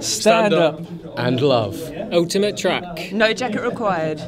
Stand, up. and love. Ultimate track. No jacket required.